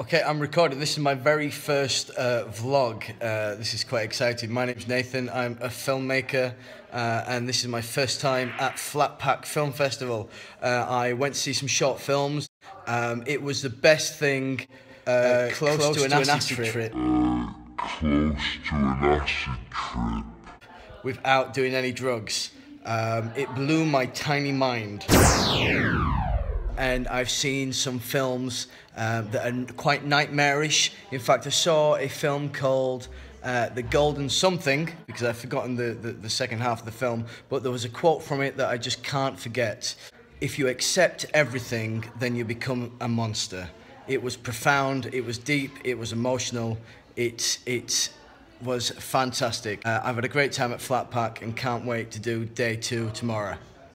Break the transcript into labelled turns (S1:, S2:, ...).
S1: Okay, I'm recording. This is my very first uh, vlog. Uh, this is quite exciting. My name's Nathan. I'm a filmmaker, uh, and this is my first time at Flatpack Film Festival. Uh, I went to see some short films. Um, it was the best thing uh, close, close, to an, to acid, acid, trip. trip.
S2: close to an acid trip.
S1: Without doing any drugs. Um, it blew my tiny mind and I've seen some films uh, that are quite nightmarish. In fact, I saw a film called uh, The Golden Something, because I've forgotten the, the, the second half of the film, but there was a quote from it that I just can't forget. If you accept everything, then you become a monster. It was profound, it was deep, it was emotional, it, it was fantastic. Uh, I've had a great time at Flatpack and can't wait to do day two tomorrow.